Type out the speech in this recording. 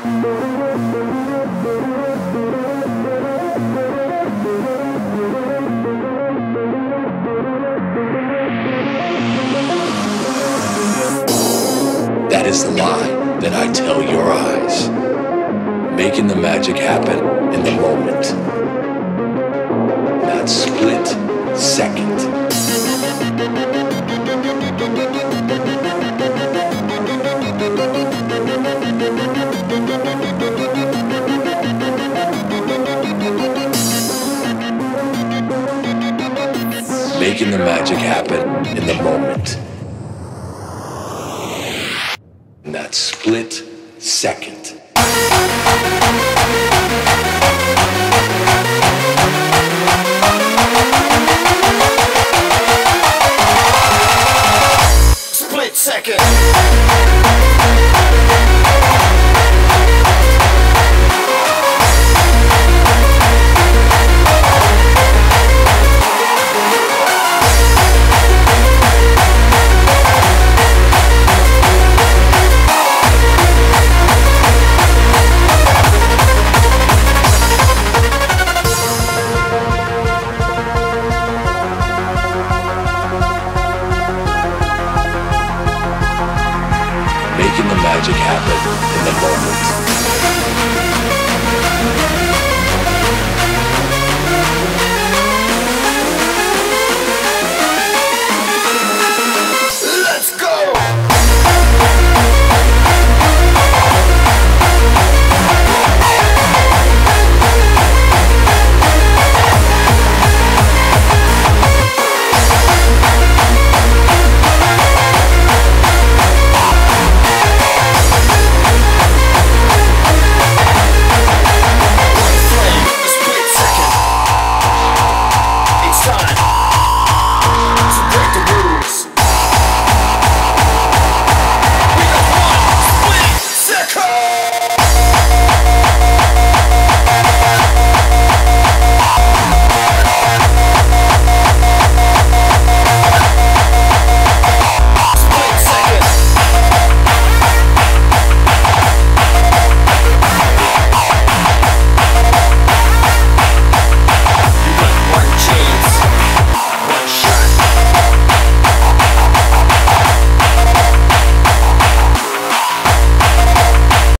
That is the lie that I tell your eyes. Making the magic happen in the moment. That split second. Making the magic happen in the moment. In that split second. making the magic happen in the moment.